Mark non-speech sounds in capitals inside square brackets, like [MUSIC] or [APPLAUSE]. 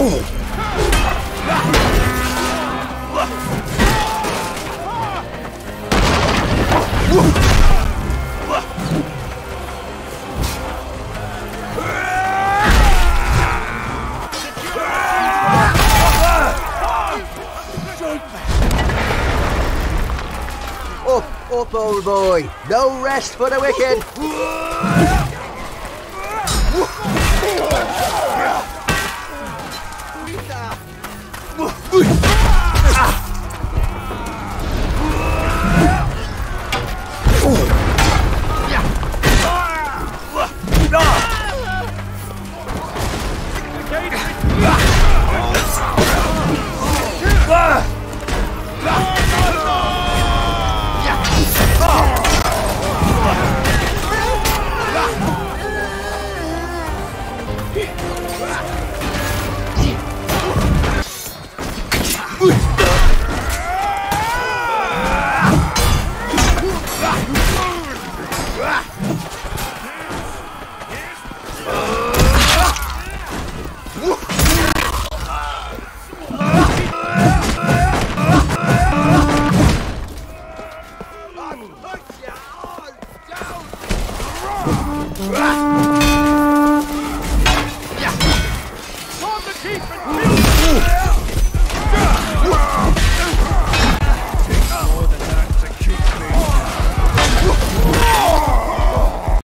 Up, up, old boy. No rest for the wicked. [LAUGHS] Ah! Ah!